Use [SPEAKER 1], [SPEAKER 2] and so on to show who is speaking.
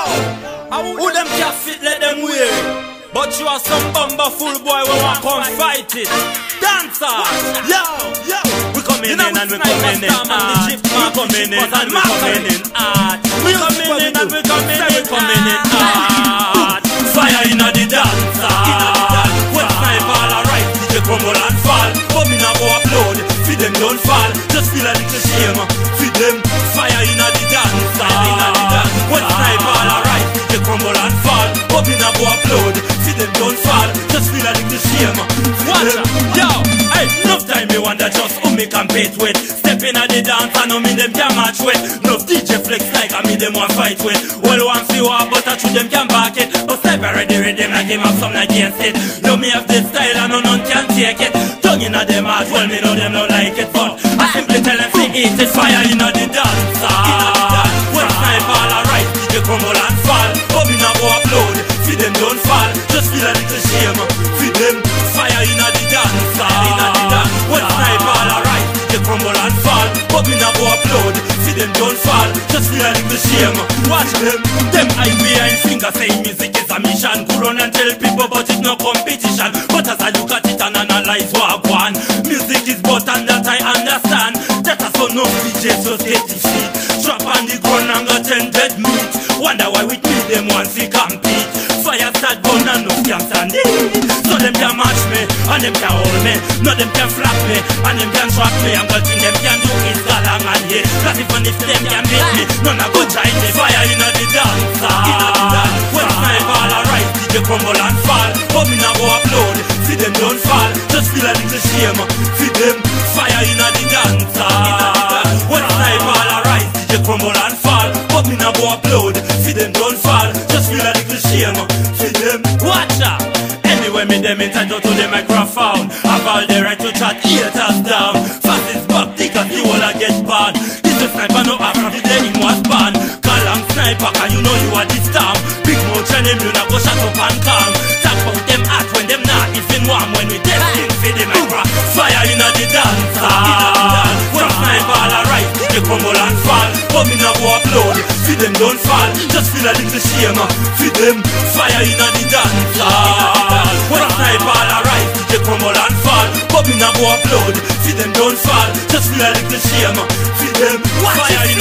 [SPEAKER 1] Who them can fit, let them wear it. But you are some bumba fool boy we want come fight it. Dancer, yo, yo. We coming in and we coming in hard. We coming in and we coming in hard. We coming in and we coming in coming in hard. Fire inna the dancer. When sniper all alright, DJ crumble and fall. But me nah go upload. Feed them don't fall. Just feel a little shame. Feed them fire inna and fall. But me nah go upload. Feed them don't fall. Just feel a little shame. Watch yo. Hey, enough time me wonder just who me compete with. Step in at the dance and me them can match with. Enough DJ flex like I me them want fight with. Well, one see war, but I true them can back it. But step ready rhythm like him have some against it. Know me have this style and no none can take it. Tongue in at them heart, well me know them not like it, but I simply tell them eat it. Fire in the dance. Don't fall. Just a little shame. Watch them. Them eye behind finger say music is a mission. Go run and tell people but it's no competition. But as I look at it and analyze what I want, music is but and that I understand. That I saw no DJs just get the shit. Drop on the ground and got ten dead meat. Wonder why with me them want to compete. Fire start burn and no scam stand it. So them match me and them can hold me. No them can flap me and them can trap me. And thing them can do is and yeah. Cause even if them can beat me, none a go try me. Fire in the dance. When sniper all DJ crumble and fall. But me not go upload. See them don't fall. Just feel a little shame. See them fire in the dance. When sniper all DJ crumble and fall. But me not go upload. See them don't fall. Just feel a little shame. See them watch out. Anyway, me them entitled to and calm. Talk about them when them not even warm. When we things for the micro. Fire in the dance. Sniper all alright, they crumble and fall. But me not go upload. See them don't fall. Just feel a little shame. Uh. See them fire in the dance. When sniper all alright, they crumble and fall. But me not go upload. See them don't fall. Just feel a little shame. Uh. See them fire in.